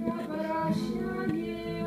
на прощание.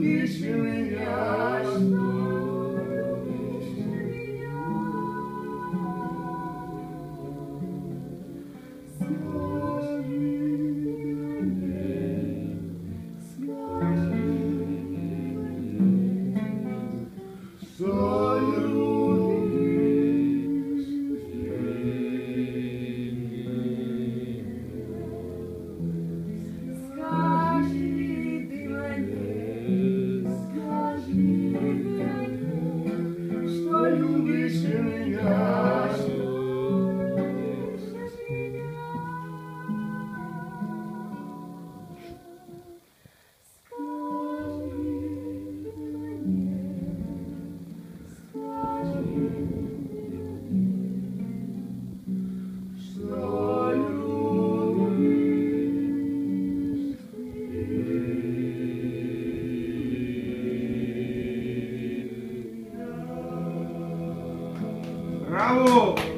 be true in Krishna. Bravo!